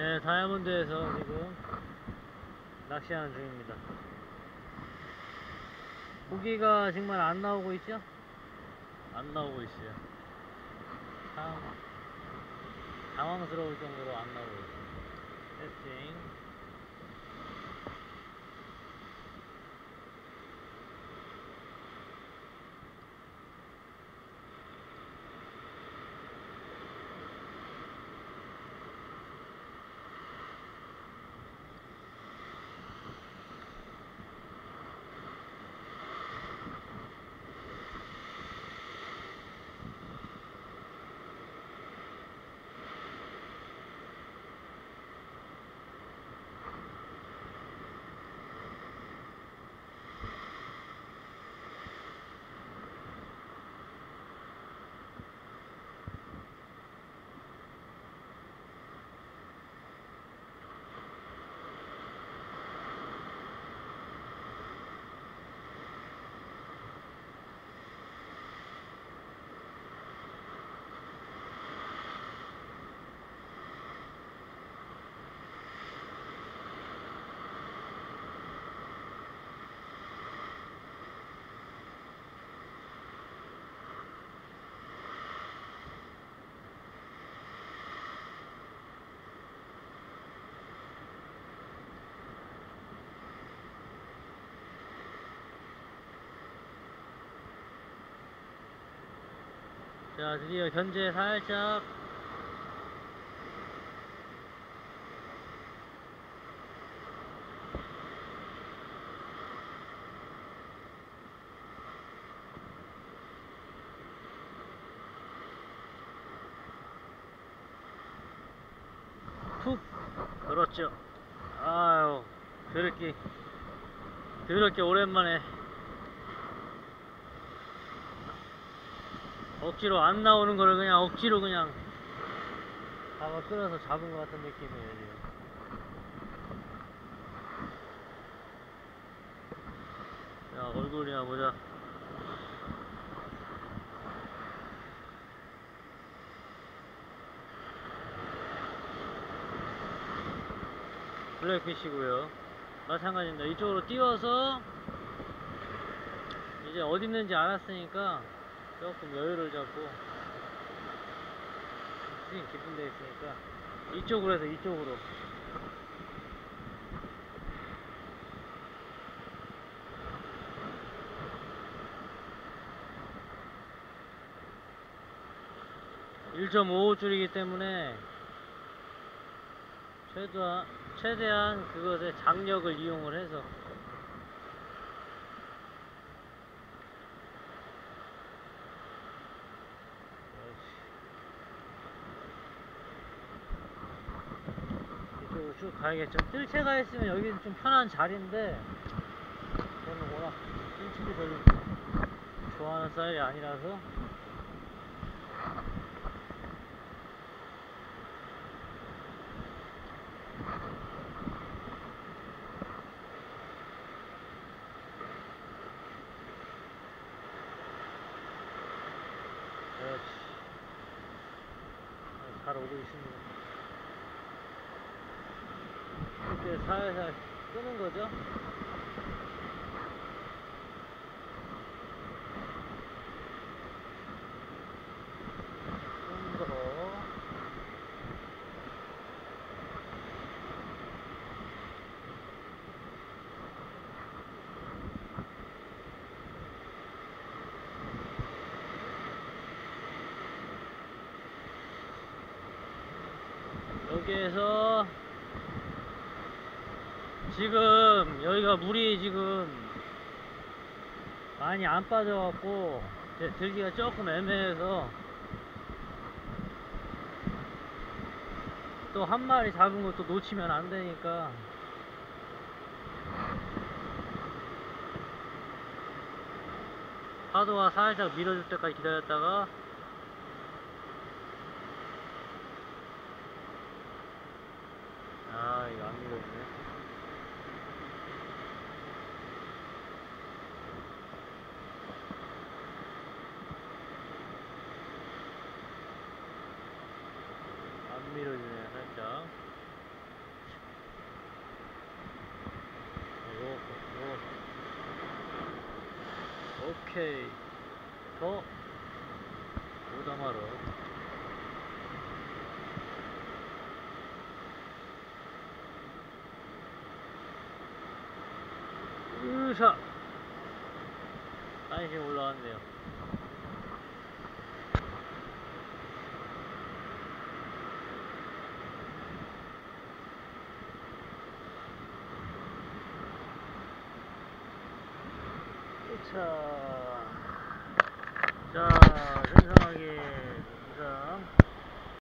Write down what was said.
네, 다이아몬드에서 지금 낚시하는 중입니다. 고기가 정말 안 나오고 있죠? 안 나오고 있어요. 참 당황스러울 정도로 안 나오고 있어요. 테스팅. 자, 드디어 견제 살짝 푹 그렇죠. 아유, 더럽게 더럽게 오랜만에 억지로 안 나오는 거를 그냥 억지로 그냥 잡아 끌어서 잡은 것 같은 느낌이에요 지금. 야 얼굴이나 보자. 블랙피시고요. 마찬가지입니다. 이쪽으로 띄워서 이제 어디 있는지 알았으니까 조금 여유를 잡고 스윙 깊은 데 있으니까 이쪽으로 해서 이쪽으로. (1.55줄이기) 때문에 최대한 최대한 그것의 장력을 이용을 해서 이쪽으로 쭉 가야겠죠. 뜰채가 있으면 여기는 좀 편한 자리인데 저는 워낙 뜰채를 별로 좋아하는 스타일이 아니라서 그렇지. 네, 잘 오고 있습니다. 이렇게 살살 끄는 거죠. 여기에서 지금 여기가 물이 지금 많이 안 빠져갖고 들기가 조금 애매해서 또 한 마리 잡은 것도 놓치면 안 되니까. 파도가 살짝 밀어줄 때까지 기다렸다가 아 이거 안 밀어주네 안 밀어주네 살짝 오케이. 더. 오다마로. 으샤 사이즈 올라왔네요 자, 자, 생생하게 이상